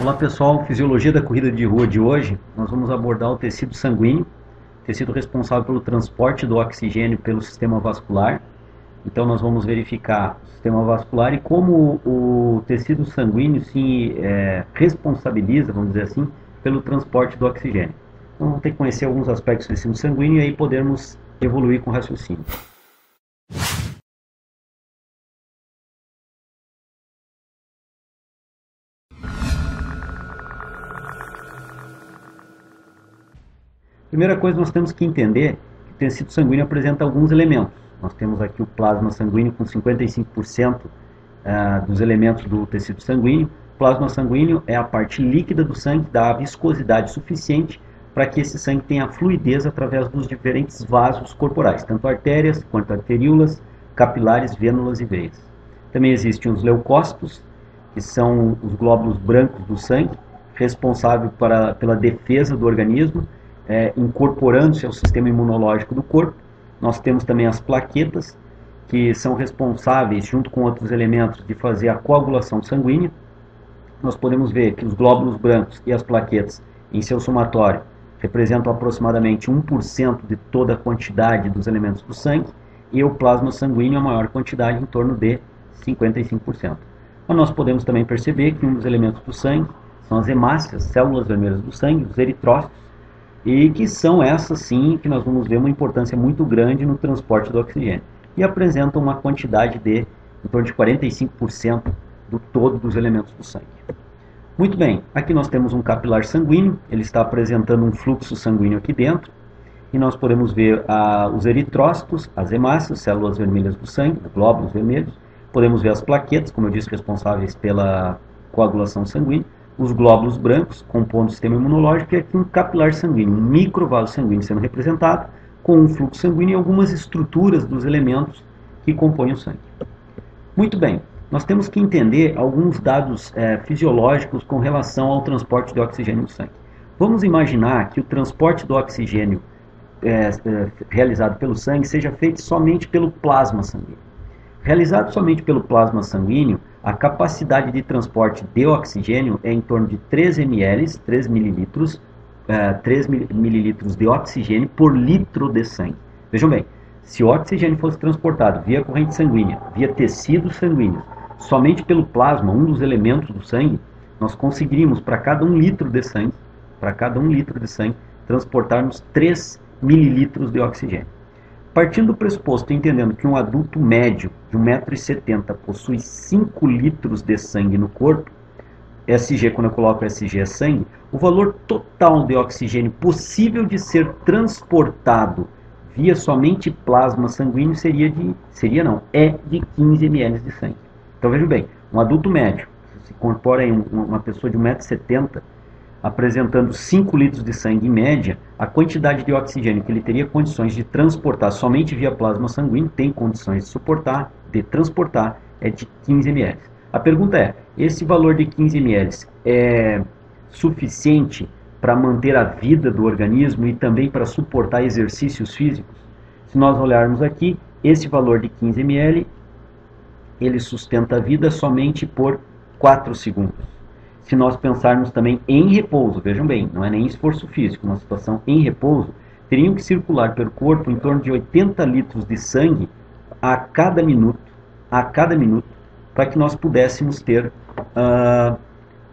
Olá pessoal, Fisiologia da Corrida de Rua de hoje, nós vamos abordar o tecido sanguíneo, tecido responsável pelo transporte do oxigênio pelo sistema vascular. Então nós vamos verificar o sistema vascular e como o tecido sanguíneo se é, responsabiliza, vamos dizer assim, pelo transporte do oxigênio. Então vamos ter que conhecer alguns aspectos do tecido sanguíneo e aí podermos evoluir com raciocínio. Primeira coisa, nós temos que entender que o tecido sanguíneo apresenta alguns elementos. Nós temos aqui o plasma sanguíneo com 55% ah, dos elementos do tecido sanguíneo. O plasma sanguíneo é a parte líquida do sangue, dá a viscosidade suficiente para que esse sangue tenha fluidez através dos diferentes vasos corporais, tanto artérias quanto arteríolas, capilares, vênulas e veias. Também existem os leucócitos, que são os glóbulos brancos do sangue, responsáveis para, pela defesa do organismo é, incorporando-se ao sistema imunológico do corpo. Nós temos também as plaquetas, que são responsáveis, junto com outros elementos, de fazer a coagulação sanguínea. Nós podemos ver que os glóbulos brancos e as plaquetas, em seu somatório, representam aproximadamente 1% de toda a quantidade dos elementos do sangue, e o plasma sanguíneo a maior quantidade, em torno de 55%. Mas nós podemos também perceber que um dos elementos do sangue são as hemácias, células vermelhas do sangue, os eritrócitos, e que são essas sim que nós vamos ver uma importância muito grande no transporte do oxigênio e apresentam uma quantidade de em torno de 45% do todo dos elementos do sangue. Muito bem, aqui nós temos um capilar sanguíneo, ele está apresentando um fluxo sanguíneo aqui dentro e nós podemos ver ah, os eritrócitos, as hemácias, células vermelhas do sangue, glóbulos vermelhos, podemos ver as plaquetas, como eu disse, responsáveis pela coagulação sanguínea, os glóbulos brancos, compondo o sistema imunológico, e aqui um capilar sanguíneo, um microvaso sanguíneo sendo representado, com um fluxo sanguíneo e algumas estruturas dos elementos que compõem o sangue. Muito bem, nós temos que entender alguns dados é, fisiológicos com relação ao transporte de oxigênio no sangue. Vamos imaginar que o transporte do oxigênio é, é, realizado pelo sangue seja feito somente pelo plasma sanguíneo. Realizado somente pelo plasma sanguíneo, a capacidade de transporte de oxigênio é em torno de 3 ml, 3 mililitros, uh, 3 mililitros de oxigênio por litro de sangue. Vejam bem, se o oxigênio fosse transportado via corrente sanguínea, via tecidos sanguíneos, somente pelo plasma, um dos elementos do sangue, nós conseguiríamos para cada um litro de sangue, para cada um litro de sangue, transportarmos 3 mililitros de oxigênio. Partindo do pressuposto, entendendo que um adulto médio de 1,70m possui 5 litros de sangue no corpo, SG, quando eu coloco SG é sangue, o valor total de oxigênio possível de ser transportado via somente plasma sanguíneo seria de, seria não, é de 15 ml de sangue. Então veja bem, um adulto médio, se incorpora em uma pessoa de 1,70m, apresentando 5 litros de sangue em média, a quantidade de oxigênio que ele teria condições de transportar somente via plasma sanguíneo, tem condições de suportar, de transportar, é de 15 ml. A pergunta é, esse valor de 15 ml é suficiente para manter a vida do organismo e também para suportar exercícios físicos? Se nós olharmos aqui, esse valor de 15 ml, ele sustenta a vida somente por 4 segundos se nós pensarmos também em repouso, vejam bem, não é nem esforço físico, uma situação em repouso, teriam que circular pelo corpo em torno de 80 litros de sangue a cada minuto, a cada minuto, para que nós pudéssemos ter uh,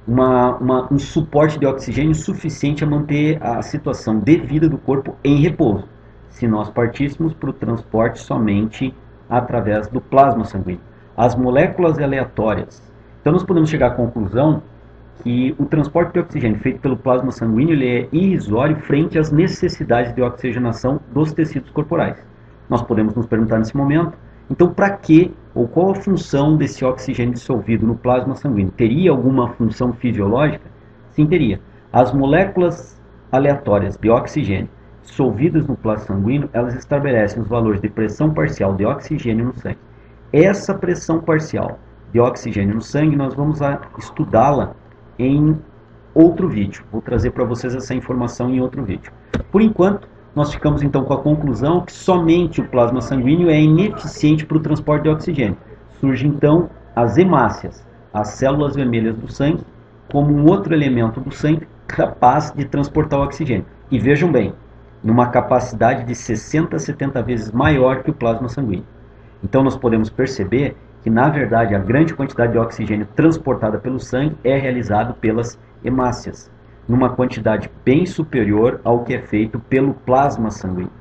uma, uma, um suporte de oxigênio suficiente a manter a situação de vida do corpo em repouso, se nós partíssemos para o transporte somente através do plasma sanguíneo. As moléculas aleatórias. Então nós podemos chegar à conclusão que o transporte de oxigênio feito pelo plasma sanguíneo ele é irrisório frente às necessidades de oxigenação dos tecidos corporais. Nós podemos nos perguntar nesse momento, então para que ou qual a função desse oxigênio dissolvido no plasma sanguíneo? Teria alguma função fisiológica? Sim, teria. As moléculas aleatórias de oxigênio dissolvidas no plasma sanguíneo, elas estabelecem os valores de pressão parcial de oxigênio no sangue. Essa pressão parcial de oxigênio no sangue, nós vamos estudá-la em outro vídeo. Vou trazer para vocês essa informação em outro vídeo. Por enquanto, nós ficamos então com a conclusão que somente o plasma sanguíneo é ineficiente para o transporte de oxigênio. Surge então as hemácias, as células vermelhas do sangue, como um outro elemento do sangue capaz de transportar o oxigênio. E vejam bem, numa capacidade de 60 a 70 vezes maior que o plasma sanguíneo. Então nós podemos perceber que na verdade a grande quantidade de oxigênio transportada pelo sangue é realizado pelas hemácias, numa quantidade bem superior ao que é feito pelo plasma sanguíneo.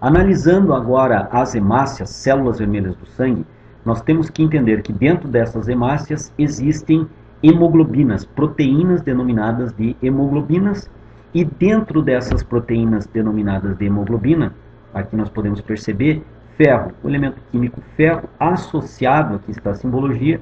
Analisando agora as hemácias, células vermelhas do sangue, nós temos que entender que dentro dessas hemácias existem hemoglobinas, proteínas denominadas de hemoglobinas, e dentro dessas proteínas denominadas de hemoglobina, aqui nós podemos perceber ferro, o elemento químico ferro associado, aqui está a simbologia,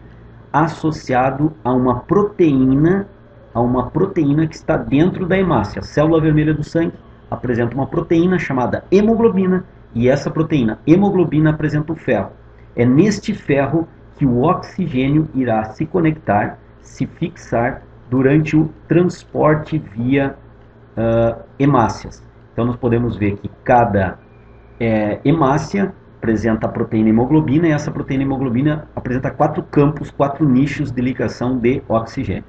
associado a uma proteína, a uma proteína que está dentro da hemácia. A célula vermelha do sangue apresenta uma proteína chamada hemoglobina e essa proteína hemoglobina apresenta o ferro. É neste ferro que o oxigênio irá se conectar, se fixar durante o transporte via uh, hemácias. Então nós podemos ver que cada é, hemácia apresenta a proteína hemoglobina e essa proteína hemoglobina apresenta quatro campos, quatro nichos de ligação de oxigênio.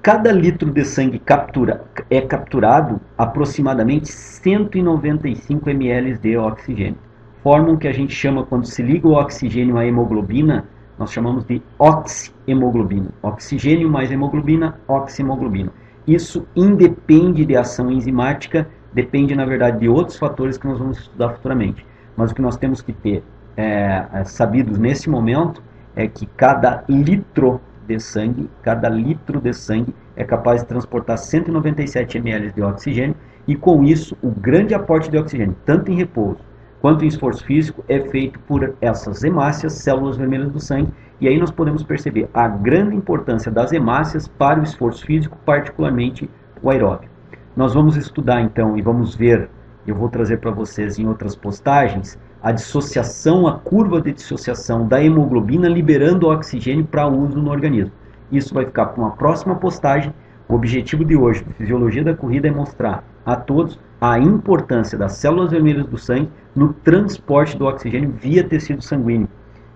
Cada litro de sangue captura, é capturado aproximadamente 195 ml de oxigênio. Formam o que a gente chama, quando se liga o oxigênio à hemoglobina, nós chamamos de oxihemoglobina. Oxigênio mais hemoglobina, oxihemoglobina. Isso independe de ação enzimática, depende, na verdade, de outros fatores que nós vamos estudar futuramente. Mas o que nós temos que ter é, é, sabidos nesse momento é que cada litro de sangue, cada litro de sangue é capaz de transportar 197 ml de oxigênio e com isso o grande aporte de oxigênio, tanto em repouso quanto em esforço físico, é feito por essas hemácias, células vermelhas do sangue, e aí nós podemos perceber a grande importância das hemácias para o esforço físico, particularmente o aeróbio. Nós vamos estudar então e vamos ver eu vou trazer para vocês em outras postagens a dissociação, a curva de dissociação da hemoglobina liberando oxigênio para uso no organismo. Isso vai ficar para uma próxima postagem. O objetivo de hoje, da Fisiologia da Corrida, é mostrar a todos a importância das células vermelhas do sangue no transporte do oxigênio via tecido sanguíneo,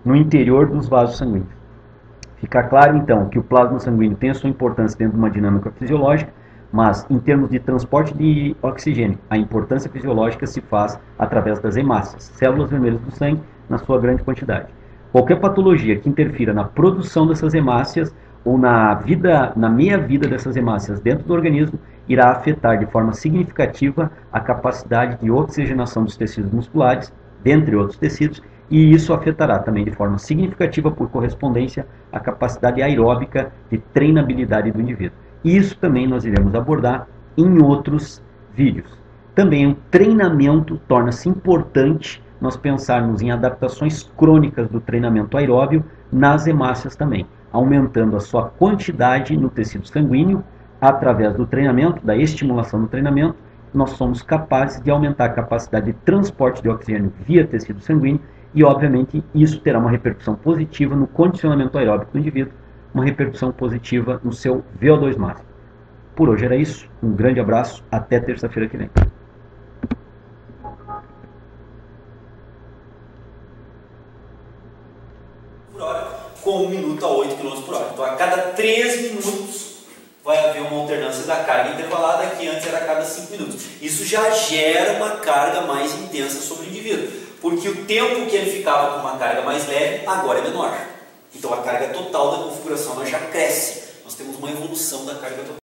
no interior dos vasos sanguíneos. Fica claro, então, que o plasma sanguíneo tem a sua importância dentro de uma dinâmica fisiológica, mas, em termos de transporte de oxigênio, a importância fisiológica se faz através das hemácias, células vermelhas do sangue, na sua grande quantidade. Qualquer patologia que interfira na produção dessas hemácias ou na vida, na meia-vida dessas hemácias dentro do organismo, irá afetar de forma significativa a capacidade de oxigenação dos tecidos musculares, dentre outros tecidos, e isso afetará também de forma significativa, por correspondência, a capacidade aeróbica de treinabilidade do indivíduo. Isso também nós iremos abordar em outros vídeos. Também o treinamento torna-se importante nós pensarmos em adaptações crônicas do treinamento aeróbio nas hemácias também, aumentando a sua quantidade no tecido sanguíneo através do treinamento, da estimulação do treinamento, nós somos capazes de aumentar a capacidade de transporte de oxigênio via tecido sanguíneo e, obviamente, isso terá uma repercussão positiva no condicionamento aeróbico do indivíduo, uma repercussão positiva no seu VO2 máximo. Por hoje era isso. Um grande abraço. Até terça-feira que vem. Por hora, com 1 minuto a 8 km por hora. Então, a cada 3 minutos vai haver uma alternância da carga intervalada, que antes era a cada 5 minutos. Isso já gera uma carga mais intensa sobre o indivíduo, porque o tempo que ele ficava com uma carga mais leve agora é menor. Então a carga total da configuração já cresce. Nós temos uma evolução da carga total.